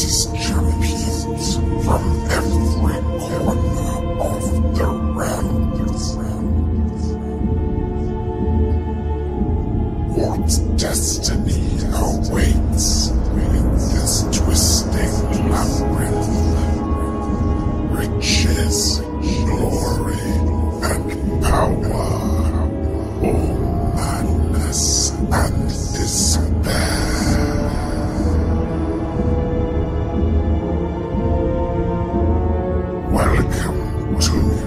these champions from every corner of the realm. What destiny awaits? like him was who